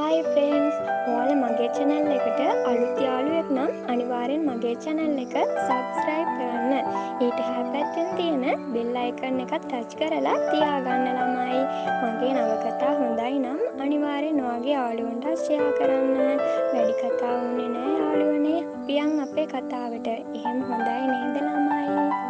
Hi friends ඕල මගේ channel එකට අලුත් යාළුවෙක් නම් අනිවාරෙන් මගේ චැනල් එක සබස්ක්‍රයිබ් කරන්න. ඊට හැපැත්තෙන් තියෙන බෙල් අයිකන්න එකත් ටච් කරලා තියාගන්න ළමයි. මගේ නවකතා හොඳයි නම් අනිවාරෙන් නොගේ යාළුවන්ට ශ්‍රයා කරන්න. වැඩි කතා වන්නේ නෑ යාළුවනේ. පියන් අපේ කතාවට. එහෙම හොඳයි නේද ළමයි?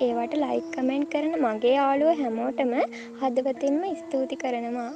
ඒවට ලයික් කමෙන්ට් කරන මගේ යාළුවෝ හැමෝටම හදවතින්ම ස්තුති කරනවා.